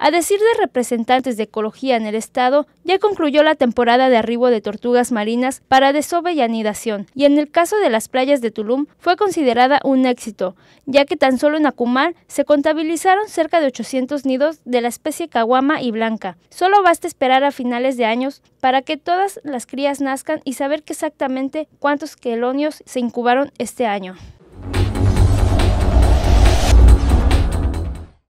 A decir de representantes de ecología en el estado, ya concluyó la temporada de arribo de tortugas marinas para desove y anidación, y en el caso de las playas de Tulum fue considerada un éxito, ya que tan solo en Acumar se contabilizaron cerca de 800 nidos de la especie caguama y blanca. Solo basta esperar a finales de años para que todas las crías nazcan y saber exactamente cuántos quelonios se incubaron este año.